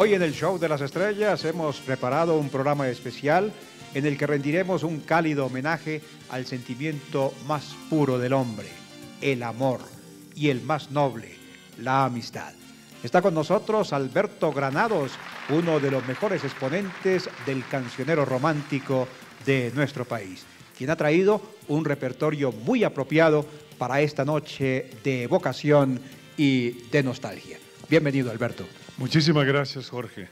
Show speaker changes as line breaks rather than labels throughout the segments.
Hoy en el Show de las Estrellas hemos preparado un programa especial en el que rendiremos un cálido homenaje al sentimiento más puro del hombre, el amor, y el más noble, la amistad. Está con nosotros Alberto Granados, uno de los mejores exponentes del cancionero romántico de nuestro país, quien ha traído un repertorio muy apropiado para esta noche de vocación y de nostalgia. Bienvenido, Alberto.
Muchísimas gracias, Jorge.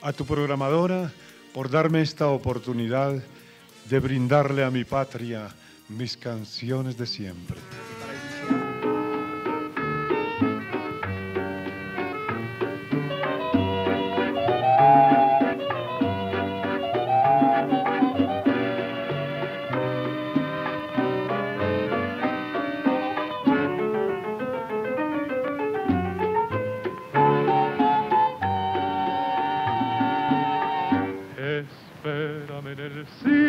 A tu programadora por darme esta oportunidad de brindarle a mi patria mis canciones de siempre.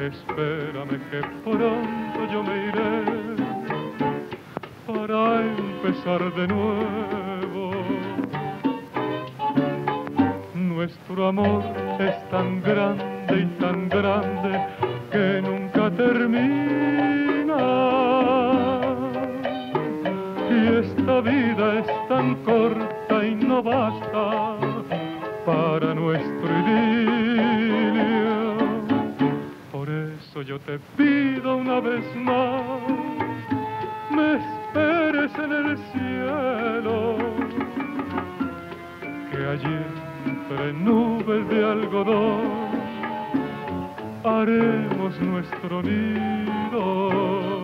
Espérame que pronto yo me iré para empezar de nuevo. Nuestro amor es tan grande y tan grande que nunca termina esta vida es tan corta y no basta yo te pido una vez más, me esperes en el cielo, que allí entre nubes de algodón haremos nuestro nido.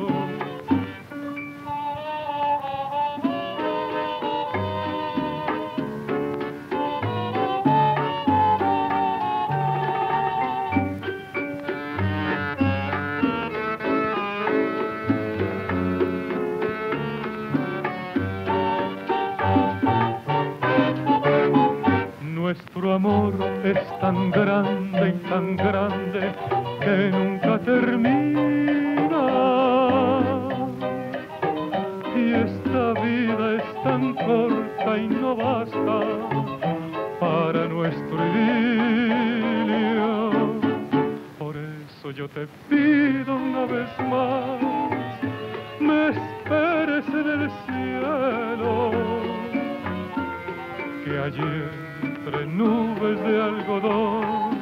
Amor es tan grande y tan grande que nunca termina. Y esta vida es tan corta y no basta para nuestro idilio. Por eso yo te pido una vez más, me esperes en el cielo, que ayer entre nubes de algodón